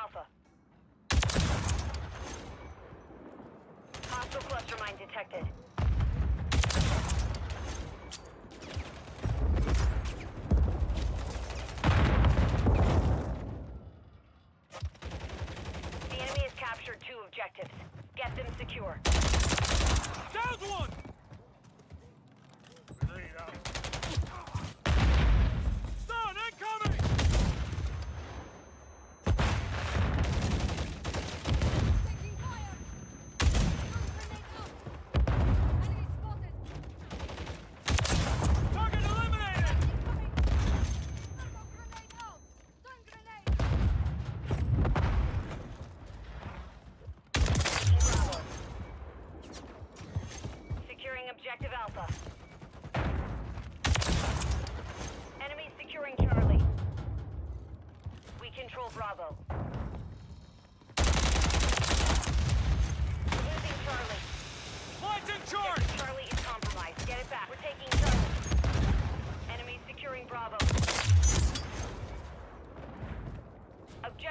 Alpha. Hostile cluster mine detected. The enemy has captured two objectives. Get them secure. Down one!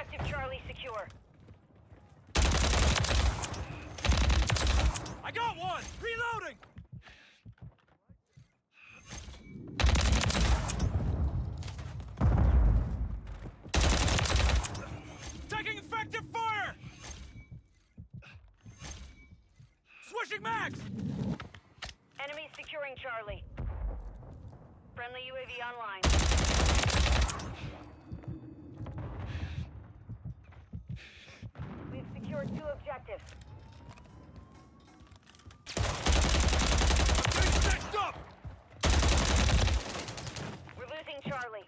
Objective Charlie secure. I got one! Reloading! Taking effective fire! Swishing max! Enemy securing Charlie. Friendly UAV online. Secure two objectives. Next up! We're losing Charlie.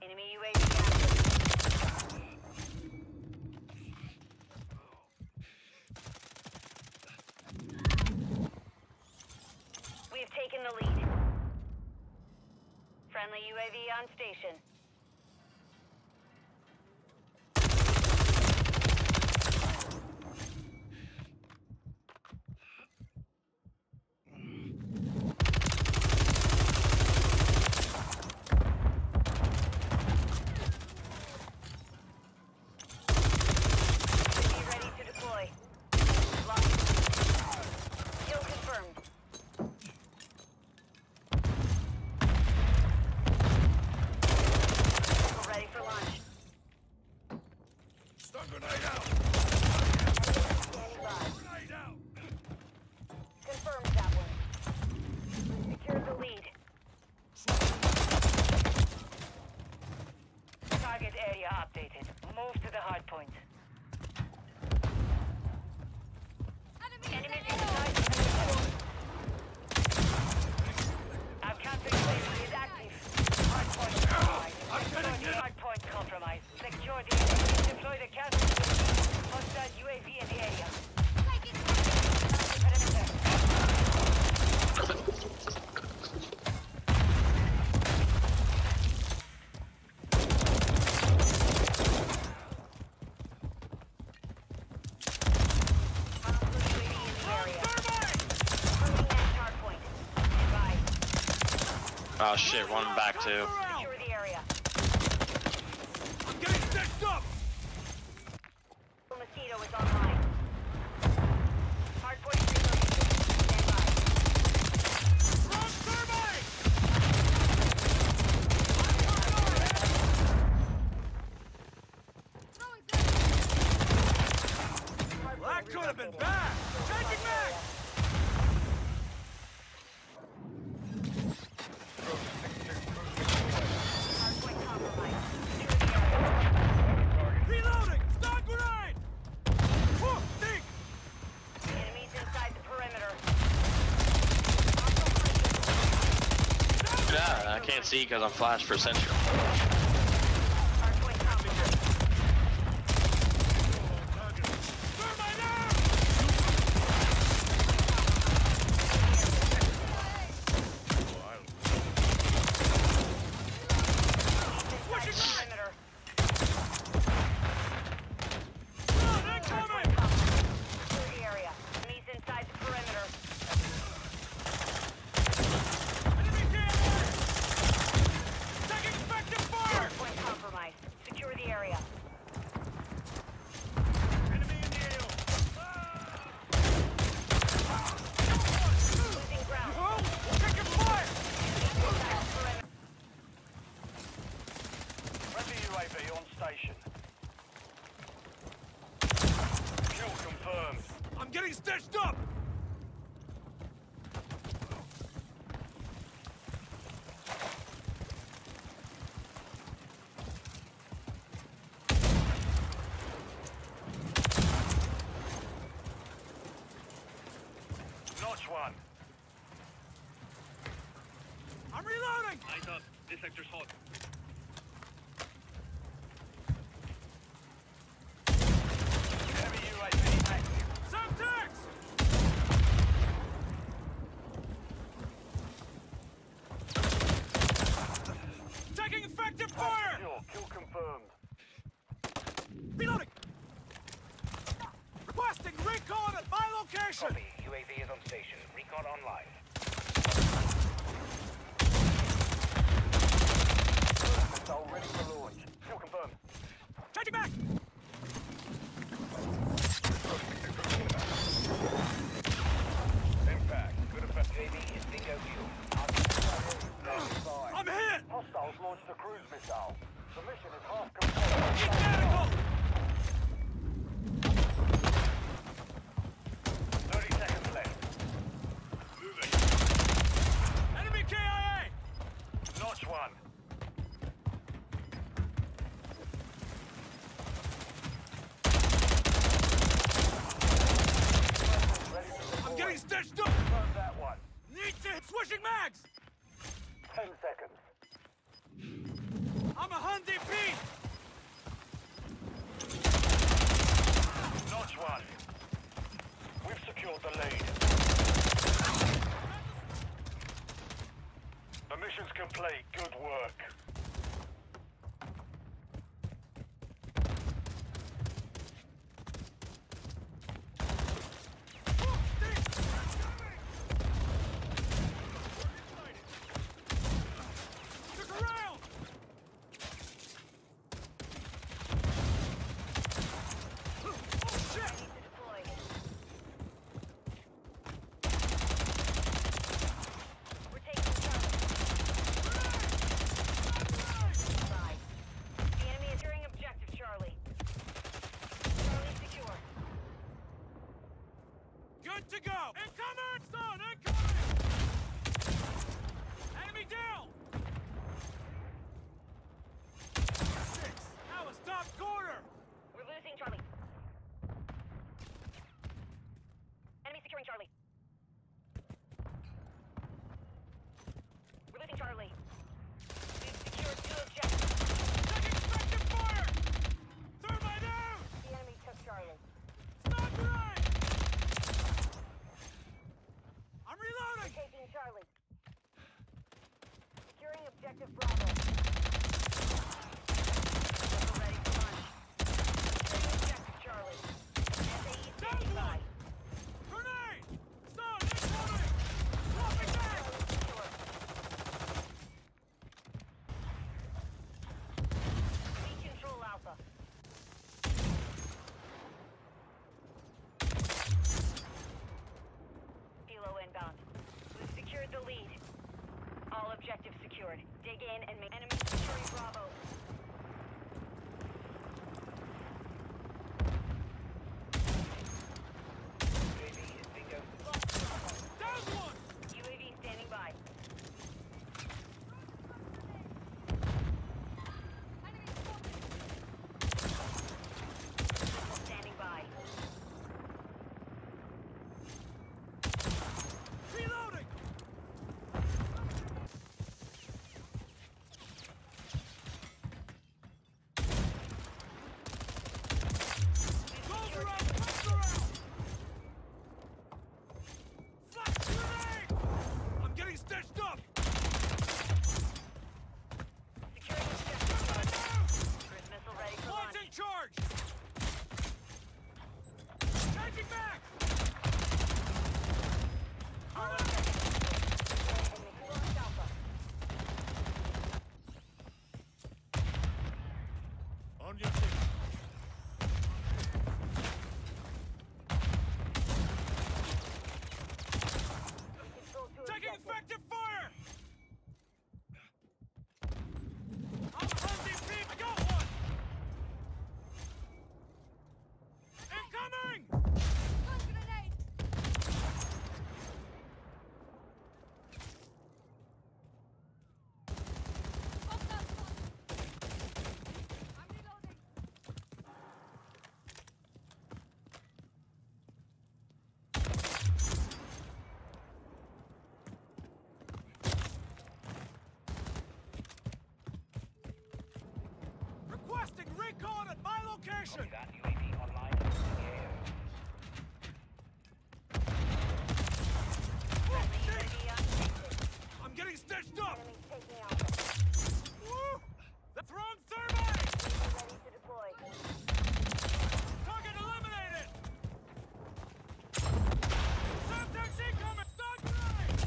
Enemy UAV. We've taken the lead. Friendly UAV on station. hard point. shit, running back too. can't see because I'm flashed for central. stitched up! One. I'm reloading! Light up. This sector's hot. position! Copy. UAV is on station. Recon online. Missile ready for launch. Still confirmed. Changing back! dépit to go. Objective Bravo. Location! Copy that. UAV online and moving the AO. Friendly UAV on I'm getting stitched up! Enemies taking Alpha. Woo! The throwing thermite! Ready to deploy. Target eliminated! Semtex incoming! Stun grenade!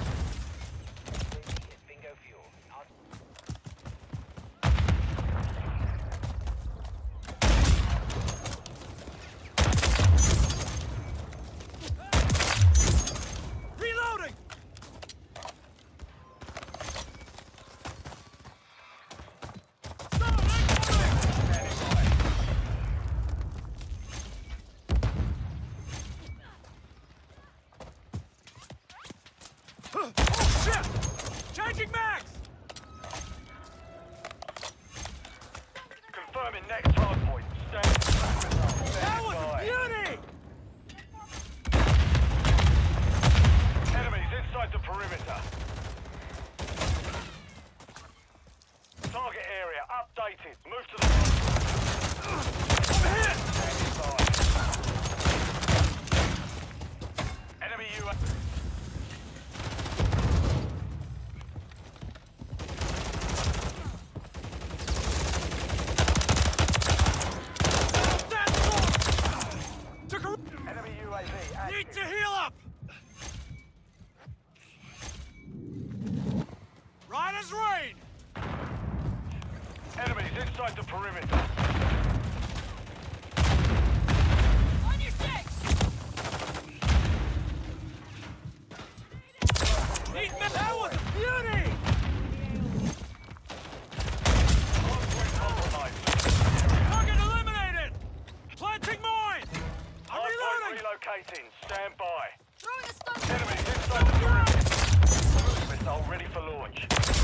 UAV is bingo fuel. Out- Reloading! Stun incoming! Oh shit! Changing max! Confirming next hard point. Stand That was a beauty! Inside the perimeter. Target area updated. Move to the I'm hit! enemy UAV. Need to heal Riders rain! Enemies inside the perimeter. On your six! Need That was a beauty! Target eliminated! Planting mine! I'm reloading! relocating. Stand by. Throwing a stun Enemies inside the perimeter. Missile ready for launch.